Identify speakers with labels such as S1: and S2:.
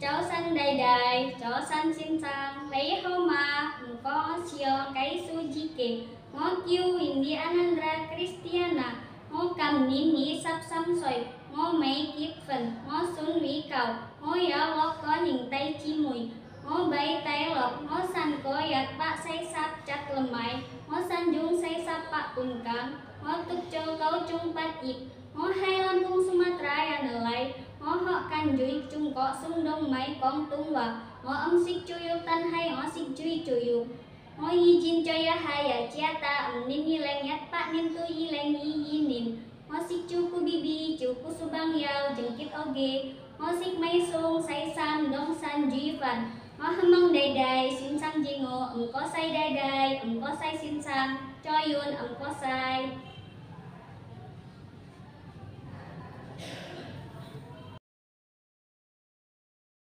S1: chó xanh đầy đầy, chó xanh xin sang lấy hô mà có chiều cái su di kể, ngó kêu hindi Anandra Christiana. Ngó cầm nín ní sắp xăm xoay ngó mấy kiếp phần, ngó xuống vĩ cầu. Ngó yếu lót có hình tay chi mùi. Ngó bay tay lọc ngó xanh có giặc bạ say sắp chặt lầm mày. Ngó xanh dung say sắp bạ cùng cắn. Ngó tức cho cấu chung bát dịp. Ngó hai ngó duy chung có sung đông mấy con tung và ngó âm xích chui yêu tân hay ngó xích chui chủ yêu ngó y jin cho ya hai ya chia ta âm nin yi lang nhát bạ nin tu y lang y y nin ngó xích chu ku bi bi chu ku su bang yao chừng kít ok ngó xích mấy sung say sam đông san duy phần ngó hâm mong đầy đầy xin sang ji ngô, ẩm có say đầy đầy ẩm có say xin sang. Cho yun, ẩm có say.